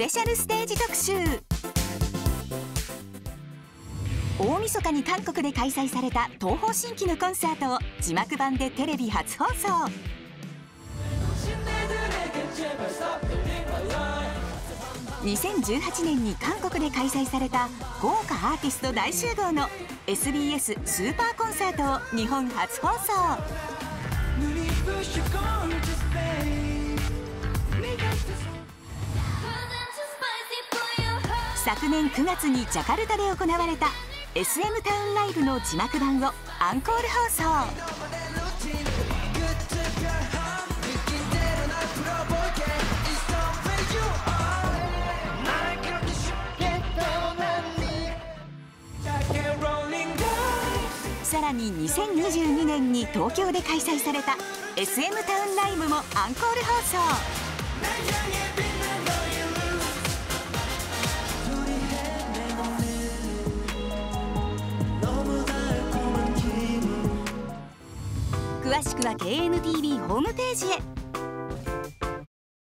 ペシャルステージ特集。大晦日に韓国で開催された東方神起のコンサートを字幕版でテレビ初放送。2018年に韓国で開催された豪華アーティスト大集合の SBS スーパーコンサートを日本初放送。昨年9月にジャカルタで行われた SM タウンライブの字幕版をアンコール放送。さらに2022年に東京で開催された SM タウンライブもアンコール放送。詳しくは KNTV ホームページへ。